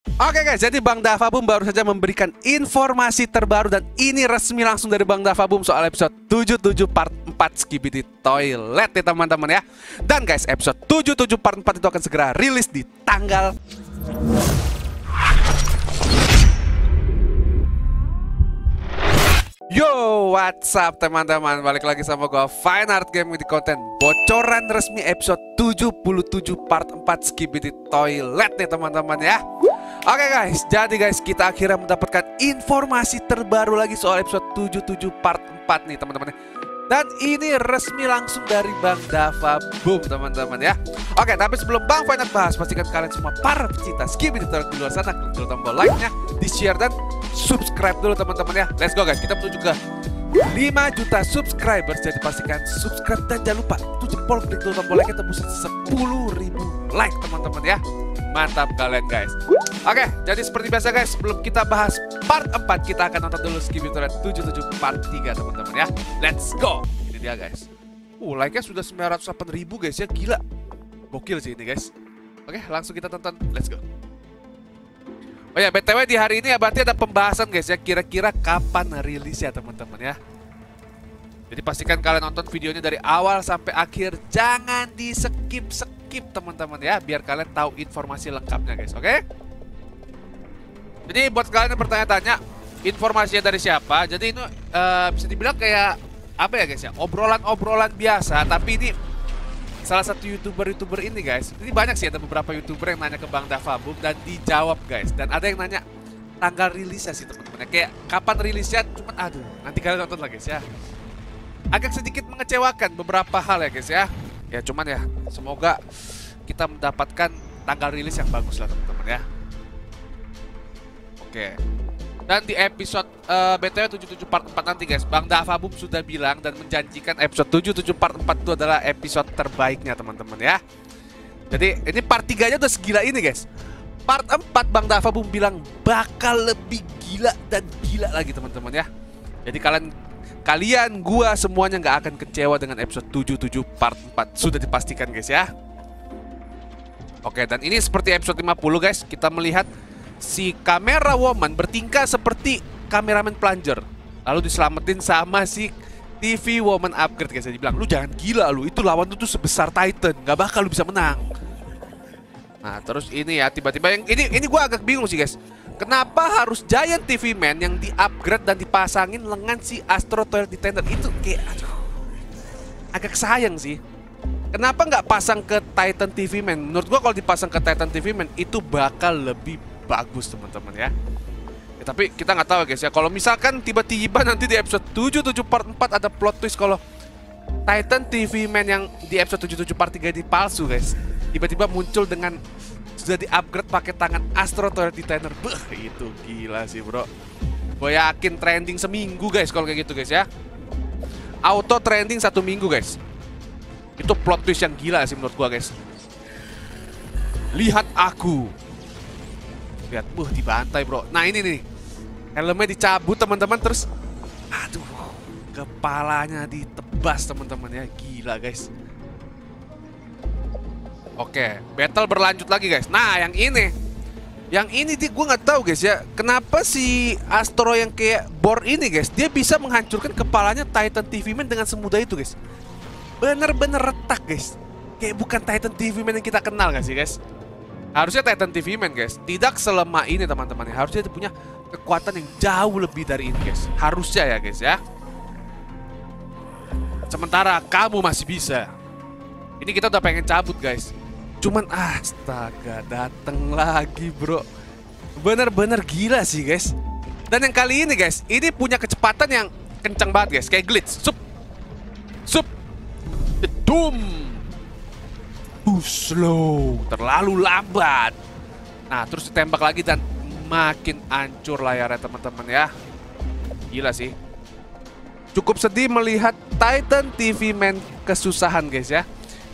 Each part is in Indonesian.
Oke guys, jadi Bang Dava Boom baru saja memberikan informasi terbaru dan ini resmi langsung dari Bang Dava Boom soal episode 77 part 4 Skibidi Toilet ya teman-teman ya. Dan guys, episode 77 part 4 itu akan segera rilis di tanggal Yo, what's up teman-teman? Balik lagi sama gua Fine Art Game di konten bocoran resmi episode 77 part 4 Skibidi Toilet nih teman-teman ya. Oke guys, jadi guys kita akhirnya mendapatkan informasi terbaru lagi soal episode 77 part 4 nih teman-teman. Dan ini resmi langsung dari Bang Dava Boom teman-teman ya. Oke, tapi sebelum Bang Final bahas, pastikan kalian semua para pecinta Skibidi Toilet di luar sana klik dulu tombol like-nya, di-share dan subscribe dulu teman-teman ya. Let's go guys, kita menuju ke 5 juta subscribers jadi pastikan subscribe dan jangan lupa itu jempol klik dulu tombol like tembus 10 ribu like teman-teman ya mantap kalian guys. Oke jadi seperti biasa guys sebelum kita bahas part 4 kita akan nonton dulu Skibidi Toilet 77 part 3 teman-teman ya. Let's go! Ini dia guys. Uh like nya sudah 908 ribu guys ya. Gila. Gokil sih ini guys. Oke langsung kita tonton. Let's go. Oh ya, BTW di hari ini ya berarti ada pembahasan guys ya, kira-kira kapan rilis ya teman-teman ya. Jadi pastikan kalian nonton videonya dari awal sampai akhir, jangan di skip-skip teman-teman ya, biar kalian tahu informasi lengkapnya guys, oke? Jadi buat kalian yang bertanya-tanya, informasinya dari siapa? Jadi ini uh, bisa dibilang kayak apa ya guys ya, obrolan-obrolan biasa, tapi ini salah satu youtuber-youtuber ini guys Ini banyak sih ada beberapa youtuber yang nanya ke Bang Davabum dan dijawab guys Dan ada yang nanya tanggal rilisnya sih teman-teman Kayak kapan rilisnya cuman aduh nanti kalian nonton lah guys ya Agak sedikit mengecewakan beberapa hal ya guys ya Ya cuman ya semoga kita mendapatkan tanggal rilis yang bagus lah teman-teman ya Oke dan di episode uh, BTW 77 part 4 nanti guys, Bang Davabum sudah bilang dan menjanjikan episode 77 part 4 itu adalah episode terbaiknya teman-teman ya. Jadi ini part 3 nya udah segila ini guys. Part 4 Bang Davabum bilang bakal lebih gila dan gila lagi teman-teman ya. Jadi kalian kalian gua semuanya nggak akan kecewa dengan episode 77 part 4 sudah dipastikan guys ya. Oke dan ini seperti episode 50 guys, kita melihat si kamera woman bertingkah seperti kameramen plunger. Lalu diselamatin sama si TV woman upgrade guys. Dia bilang, lu jangan gila lu, itu lawan lu tuh sebesar Titan, nggak bakal lu bisa menang. Nah terus ini ya tiba-tiba yang ini ini gue agak bingung sih guys. Kenapa harus Giant TV Man yang di-upgrade dan dipasangin lengan si Astro Toilet Detender itu kayak aduh agak sayang sih. Kenapa nggak pasang ke Titan TV Man? Menurut gua kalau dipasang ke Titan TV Man itu bakal lebih bagus teman-teman ya. ya tapi kita nggak tahu guys ya kalau misalkan tiba-tiba nanti di episode 77 part 4 ada plot twist kalau Titan TV Man yang di episode 77 part 3 di palsu guys tiba-tiba muncul dengan sudah di-upgrade pakai tangan Astro Toilet Detailer Beuh, itu gila sih bro. Gue yakin trending seminggu guys kalau kayak gitu guys ya. Auto trending satu minggu guys. Itu plot twist yang gila sih menurut gua guys. Lihat aku. Lihat, buh dibantai bro. Nah ini nih, helmnya dicabut teman-teman terus, aduh, kepalanya ditebas teman-teman ya, gila guys. Oke, battle berlanjut lagi guys. Nah yang ini, yang ini gue nggak tahu guys ya, kenapa si Astro yang kayak Bor ini guys, dia bisa menghancurkan kepalanya Titan TV Man dengan semudah itu guys. Bener-bener retak guys. Kayak bukan Titan TV Man yang kita kenal gak sih guys? Harusnya Titan TV Man guys Tidak selemah ini teman-teman Harusnya dia punya kekuatan yang jauh lebih dari ini guys Harusnya ya guys ya Sementara kamu masih bisa Ini kita udah pengen cabut guys Cuman astaga dateng lagi bro Bener-bener gila sih guys Dan yang kali ini guys Ini punya kecepatan yang kencang banget guys Kayak glitch Sup Sup Doom too slow, terlalu lambat. Nah, terus ditembak lagi dan makin hancur layarnya teman-teman ya. Gila sih. Cukup sedih melihat Titan TV Man kesusahan guys ya.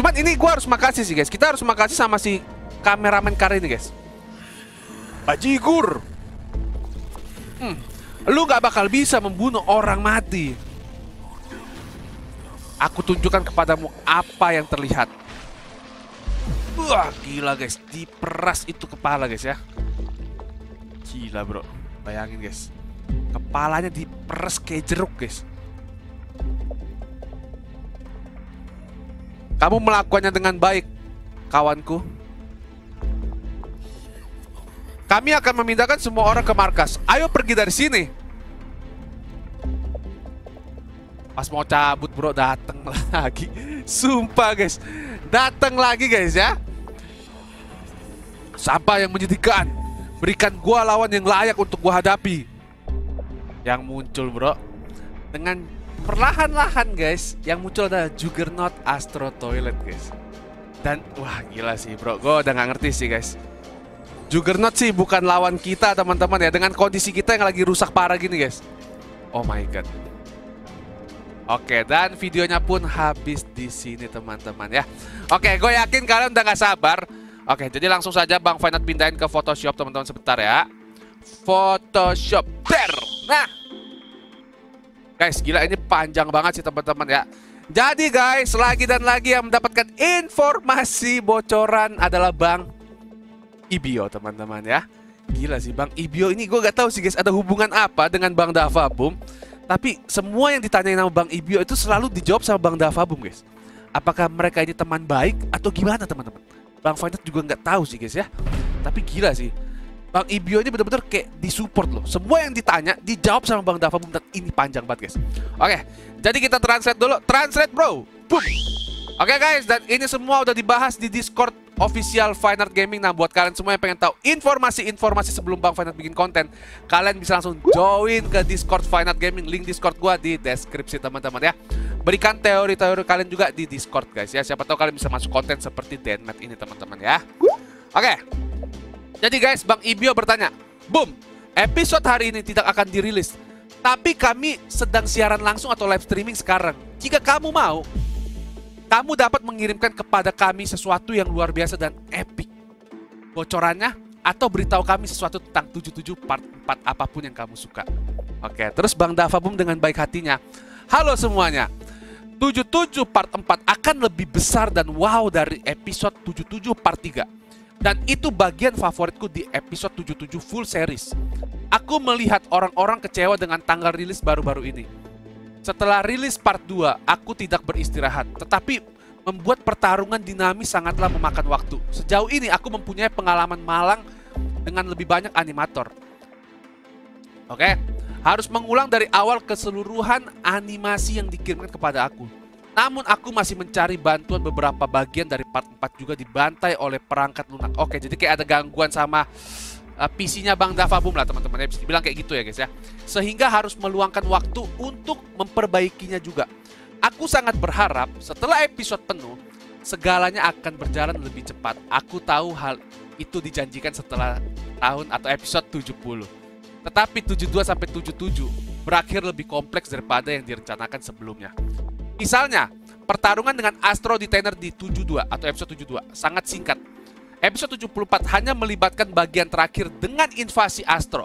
Cuman ini gue harus makasih sih guys. Kita harus makasih sama si kameramen kar ini guys. Bajigur. Hmm, lu gak bakal bisa membunuh orang mati. Aku tunjukkan kepadamu apa yang terlihat. Wah, gila guys, diperas itu kepala guys ya. Gila bro, bayangin guys. Kepalanya diperes kayak jeruk guys. Kamu melakukannya dengan baik, kawanku. Kami akan memindahkan semua orang ke markas. Ayo pergi dari sini. Pas mau cabut bro, dateng lagi. Sumpah guys, dateng lagi guys ya. Sampah yang menyedihkan. Berikan gua lawan yang layak untuk gua hadapi. Yang muncul bro, dengan perlahan-lahan guys, yang muncul adalah Juggernaut Astro Toilet guys. Dan wah gila sih bro, gue udah gak ngerti sih guys. Juggernaut sih bukan lawan kita teman-teman ya, dengan kondisi kita yang lagi rusak parah gini guys. Oh my god. Oke, dan videonya pun habis di sini teman-teman ya. Oke, gue yakin kalian udah gak sabar. Oke, jadi langsung saja Bang Final pindahin ke Photoshop teman-teman sebentar ya. Photoshop. Der. Nah, Guys, gila ini panjang banget sih teman-teman ya. Jadi guys, lagi dan lagi yang mendapatkan informasi bocoran adalah Bang Ibio teman-teman ya. Gila sih Bang Ibio ini gue gak tahu sih guys ada hubungan apa dengan Bang Dava Boom. Tapi semua yang ditanyain sama Bang Ibio itu selalu dijawab sama Bang Dava Boom guys. Apakah mereka ini teman baik atau gimana teman-teman? Bang Final juga nggak tahu sih guys ya. Tapi gila sih. Bang Ibio ini benar-benar kayak disupport loh. Semua yang ditanya dijawab sama Bang Dava dan ini panjang banget guys. Oke, jadi kita translate dulu. Translate bro. Boom. Oke guys, dan ini semua udah dibahas di Discord official Fine Art Gaming. Nah, buat kalian semua yang pengen tahu informasi-informasi sebelum Bang Fine Art bikin konten, kalian bisa langsung join ke Discord Fine Art Gaming. Link Discord gua di deskripsi teman-teman ya. Berikan teori-teori kalian juga di Discord guys ya. Siapa tahu kalian bisa masuk konten seperti Denmat ini teman-teman ya. Oke. Jadi guys, Bang Ibio bertanya, Boom, episode hari ini tidak akan dirilis. Tapi kami sedang siaran langsung atau live streaming sekarang. Jika kamu mau, kamu dapat mengirimkan kepada kami sesuatu yang luar biasa dan epic. Bocorannya atau beritahu kami sesuatu tentang 77 part 4 apa pun yang kamu suka. Oke, terus Bang Dava Boom dengan baik hatinya. Halo semuanya. 77 part 4 akan lebih besar dan wow dari episode 77 part 3. Dan itu bagian favoritku di episode 77 full series. Aku melihat orang-orang kecewa dengan tanggal rilis baru-baru ini. Setelah rilis part 2, aku tidak beristirahat, tetapi membuat pertarungan dinamis sangatlah memakan waktu. Sejauh ini aku mempunyai pengalaman malang dengan lebih banyak animator. Oke, harus mengulang dari awal keseluruhan animasi yang dikirimkan kepada aku. Namun aku masih mencari bantuan beberapa bagian dari part 4 juga dibantai oleh perangkat lunak. Oke, jadi kayak ada gangguan sama uh, PC-nya Bang Dava Boom lah teman-teman. Ya, bisa dibilang kayak gitu ya guys ya. Sehingga harus meluangkan waktu untuk memperbaikinya juga. Aku sangat berharap setelah episode penuh, segalanya akan berjalan lebih cepat. Aku tahu hal itu dijanjikan setelah tahun atau episode 70. Tetapi 72 sampai 77 berakhir lebih kompleks daripada yang direncanakan sebelumnya. Misalnya, pertarungan dengan Astro Detainer di 72 atau episode 72 sangat singkat. Episode 74 hanya melibatkan bagian terakhir dengan invasi Astro.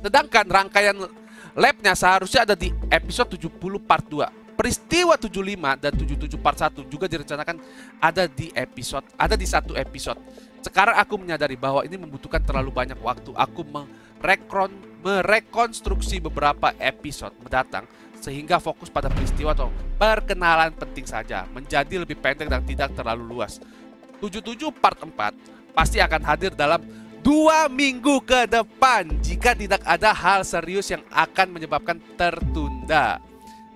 Sedangkan rangkaian labnya seharusnya ada di episode 70 part 2. Peristiwa 75 dan 77 part 1 juga direncanakan ada di episode ada di satu episode. Sekarang aku menyadari bahwa ini membutuhkan terlalu banyak waktu. Aku merekon, merekonstruksi beberapa episode mendatang sehingga fokus pada peristiwa atau perkenalan penting saja, menjadi lebih pendek dan tidak terlalu luas. 77 part 4 pasti akan hadir dalam dua minggu ke depan jika tidak ada hal serius yang akan menyebabkan tertunda.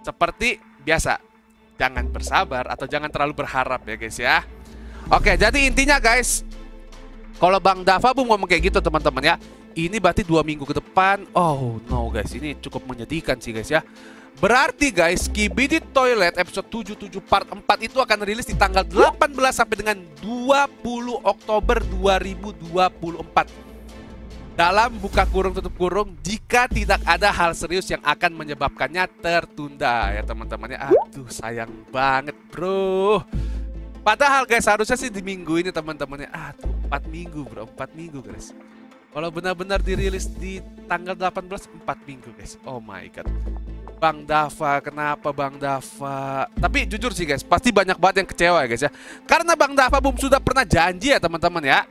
Seperti biasa, jangan bersabar atau jangan terlalu berharap ya guys ya. Oke, jadi intinya guys, kalau Bang Dava Bung ngomong kayak gitu teman-teman ya, ini berarti dua minggu ke depan. Oh no guys, ini cukup menyedihkan sih guys ya. Berarti guys, Skibidi Toilet episode 77 part 4 itu akan rilis di tanggal 18 sampai dengan 20 Oktober 2024. Dalam buka kurung tutup kurung jika tidak ada hal serius yang akan menyebabkannya tertunda ya teman-teman ya. Aduh sayang banget bro. Padahal guys harusnya sih di minggu ini teman-teman ya. Aduh 4 minggu bro, 4 minggu guys. Kalau benar-benar dirilis di tanggal 18 4 minggu guys. Oh my god. Bang Dava, kenapa Bang Dava? Tapi jujur sih guys, pasti banyak banget yang kecewa ya guys ya. Karena Bang Dava belum sudah pernah janji ya teman-teman ya.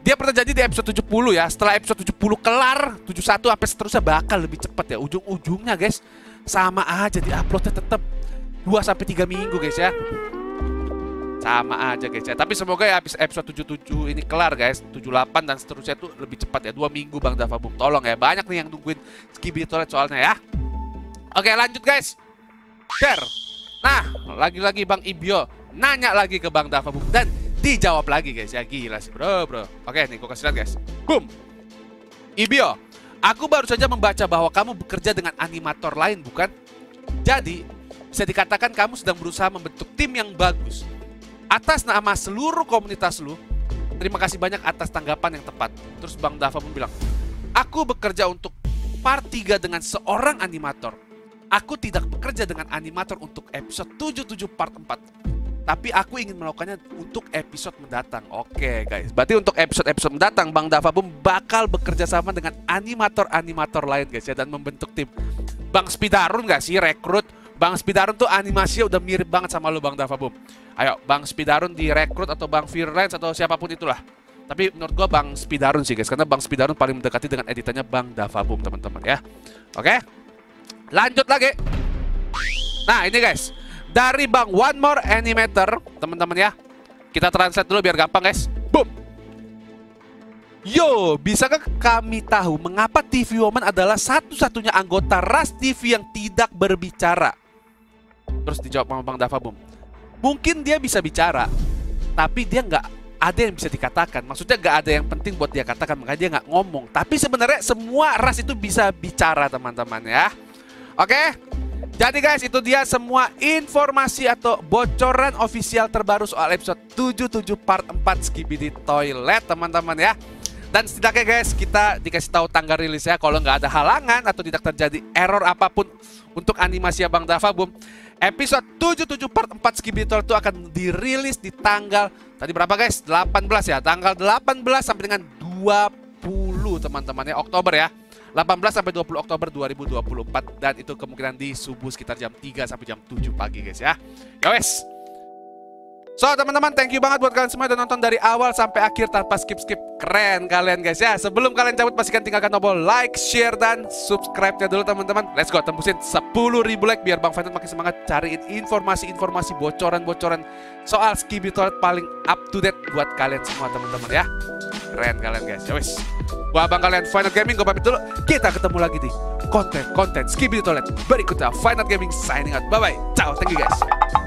Dia pernah jadi di episode 70 ya. Setelah episode 70 kelar, 71 sampai seterusnya bakal lebih cepat ya. Ujung-ujungnya guys sama aja di uploadnya tetap 2 sampai 3 minggu guys ya. Sama aja guys ya. Tapi semoga ya habis episode 77 ini kelar guys. 78 dan seterusnya itu lebih cepat ya. 2 minggu Bang Dava Boom. Tolong ya. Banyak nih yang nungguin Skibidi Toilet soalnya ya. Oke lanjut guys. Share. Nah, lagi-lagi Bang Ibio nanya lagi ke Bang Dava dan dijawab lagi guys. Ya gila sih bro bro. Oke nih gue kasih lihat guys. Boom. Ibio aku baru saja membaca bahwa kamu bekerja dengan animator lain bukan? Jadi bisa dikatakan kamu sedang berusaha membentuk tim yang bagus. Atas nama seluruh komunitas lu terima kasih banyak atas tanggapan yang tepat. Terus Bang Dava pun bilang aku bekerja untuk part 3 dengan seorang animator aku tidak bekerja dengan animator untuk episode 77 part 4 tapi aku ingin melakukannya untuk episode mendatang. Oke guys, berarti untuk episode-episode mendatang Bang Dava Boom bakal bekerja sama dengan animator-animator lain guys ya dan membentuk tim. Bang Spidarun gak sih rekrut? Bang Spidarun tuh animasinya udah mirip banget sama lo Bang Dava Boom. Ayo Bang Spidarun direkrut atau Bang Firlance atau siapa pun itulah. Tapi menurut gua Bang Spidarun sih guys karena Bang Spidarun paling mendekati dengan editannya Bang Dava Boom teman-teman ya. Oke. Lanjut lagi. Nah, ini guys dari Bang One More Animator, teman-teman ya. Kita translate dulu biar gampang, guys. Boom. Yo, bisakah kami tahu mengapa TV Woman adalah satu-satunya anggota ras TV yang tidak berbicara? Terus dijawab sama Bang Dava Boom. Mungkin dia bisa bicara, tapi dia nggak ada yang bisa dikatakan. Maksudnya nggak ada yang penting buat dia katakan, makanya dia nggak ngomong. Tapi sebenarnya semua ras itu bisa bicara, teman-teman ya. Oke, jadi guys, itu dia semua informasi atau bocoran official terbaru soal episode 77 part 4 Skibidi Toilet, teman-teman ya. Dan setidaknya guys, kita dikasih tahu tanggal rilisnya kalau nggak ada halangan atau tidak terjadi error apa pun untuk animasi Abang Dava Boom. Episode 77 part 4 Skibidi Toilet itu akan dirilis di tanggal tadi berapa guys? 18 ya. Tanggal 18 sampai dengan 20 teman-teman ya Oktober ya. 18 sampai 20 Oktober 2024 dan itu kemungkinan di subuh sekitar jam 3 sampai jam 7 pagi guys ya. Ya wes. So teman-teman thank you banget buat kalian semua yang nonton dari awal sampai akhir tanpa skip-skip. Keren kalian guys ya. Sebelum kalian cabut pastikan tinggalkan tombol like, share, dan subscribe-nya dulu teman-teman. Let's go tembusin 10 ribu like biar Bang Fanat makin semangat cariin informasi-informasi bocoran-bocoran Soal Skibi Toilet paling up to date buat kalian semua teman-teman ya. Keren kalian guys. Ya wes Gua abang kalian Final Gaming, gue pamit dulu. Kita ketemu lagi di konten-konten Skibidi Toilet berikutnya. Final Gaming signing out. Bye-bye. Ciao, thank you guys.